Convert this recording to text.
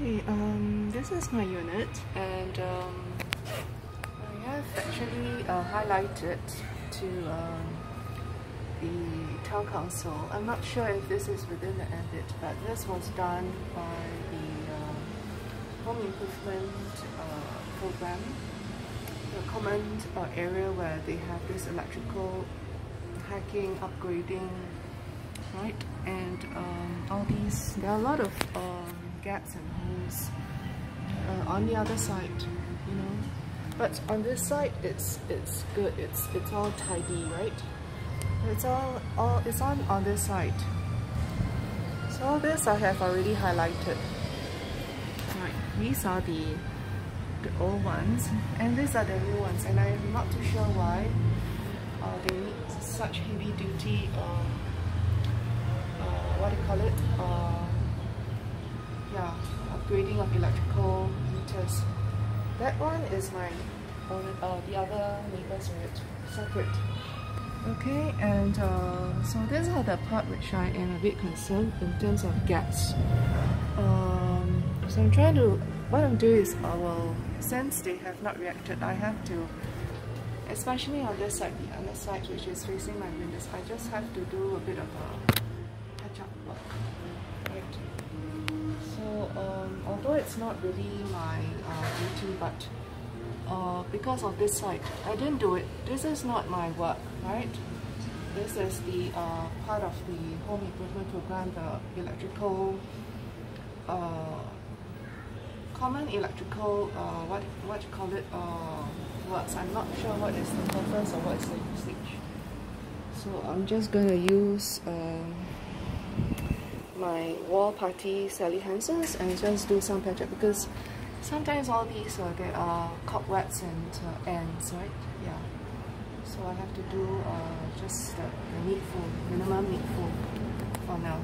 Okay, um, this is my unit and um, I have actually uh, highlighted to um, the town council. I'm not sure if this is within the ambit, but this was done by the uh, home improvement uh, program, the common uh, area where they have this electrical hacking, upgrading, right? And um, all these, there are a lot of um, gaps and holes uh, on the other side, you know. But on this side, it's it's good. It's it's all tidy, right? It's all all it's on on this side. So all this I have already highlighted. Right, these are the the old ones, and these are the new ones. And I'm not too sure why uh, they need such heavy duty. Uh, uh, what do you call it? Uh, yeah, upgrading of electrical meters. That one is my own, uh, the other neighbor's separate. Okay, and uh, so these are the part which I am a bit concerned in terms of gas. Um, so I'm trying to, what I'm doing is I will, since they have not reacted, I have to, especially on this side, the other side which is facing my windows, I just have to do a bit of a it's not really my uh, duty, but uh, because of this site, I didn't do it. This is not my work, right? This is the uh, part of the home improvement program, the electrical, uh, common electrical, uh, what what you call it, uh, works. I'm not sure what is the purpose or what is the usage. So I'm just gonna use. My wall putty Sally Hansen's and just do some patch up because sometimes all these uh, there are cobwebs and uh, ends right? Yeah. So I have to do uh, just the needful minimum needful for now